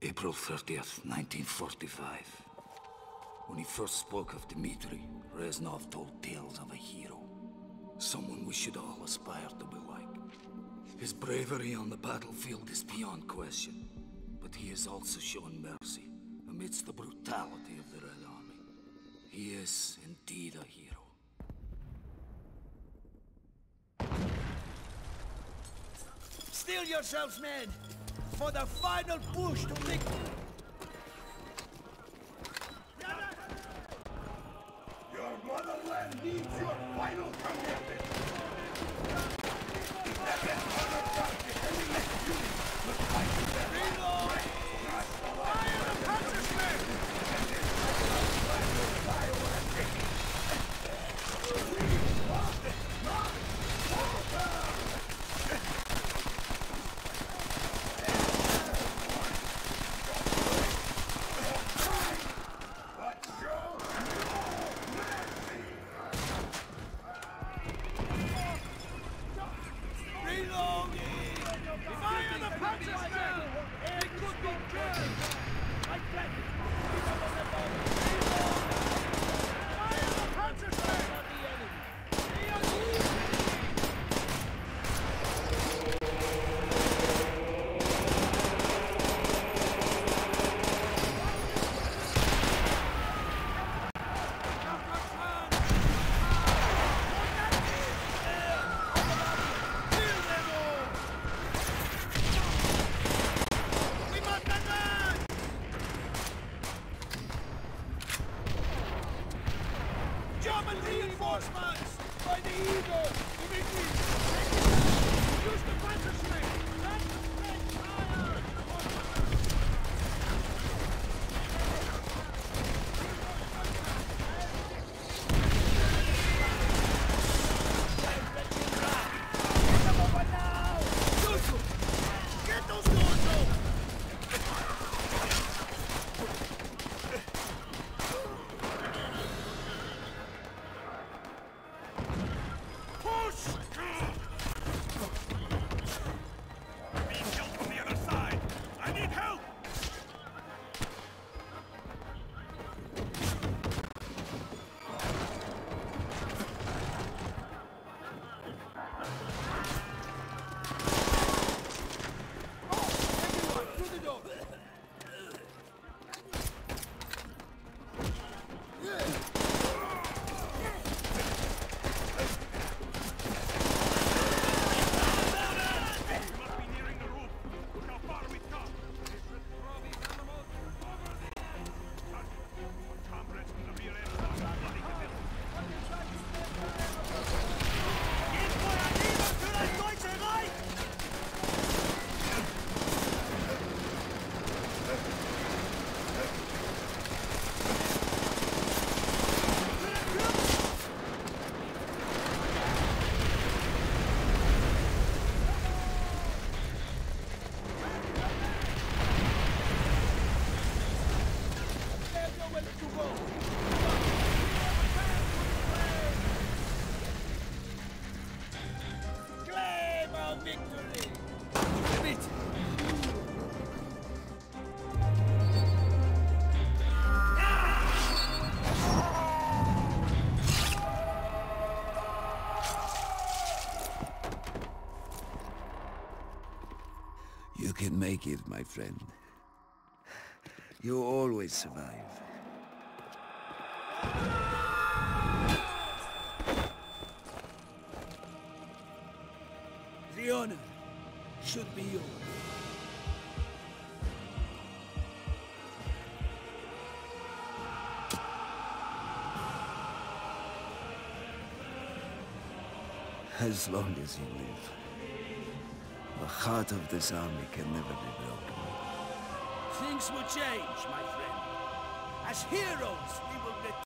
April 30th, 1945. When he first spoke of Dmitri, Reznov told tales of a hero. Someone we should all aspire to be like. His bravery on the battlefield is beyond question, but he has also shown mercy amidst the brutality of the Red Army. He is indeed a hero. Steel yourselves, men, for the final push to victory. German reinforcements! By the Eagle! Dimitri! Use the Panzerschreck! Let can make it, my friend. You always survive. The honor should be yours. As long as you live. The heart of this army can never be broken. Things will change, my friend. As heroes, we will return.